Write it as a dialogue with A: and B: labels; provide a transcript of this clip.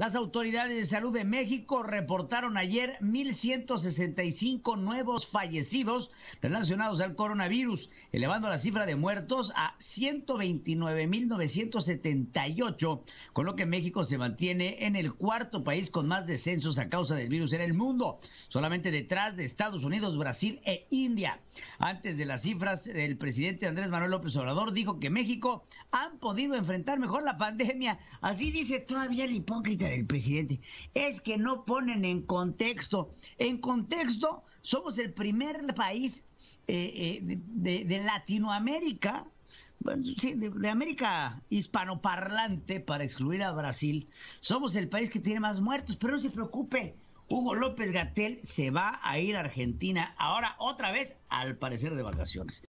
A: Las autoridades de salud de México reportaron ayer 1.165 nuevos fallecidos relacionados al coronavirus, elevando la cifra de muertos a 129.978, con lo que México se mantiene en el cuarto país con más descensos a causa del virus en el mundo, solamente detrás de Estados Unidos, Brasil e India. Antes de las cifras, el presidente Andrés Manuel López Obrador dijo que México han podido enfrentar mejor la pandemia. Así dice todavía el hipócrita del presidente. Es que no ponen en contexto. En contexto, somos el primer país eh, eh, de, Latinoamérica sí, de, América hispanoparlante, para excluir a Brasil, somos el país que tiene más muertos, pero no se preocupe. Hugo López Gatel se va a ir a Argentina ahora otra vez, al parecer de vacaciones.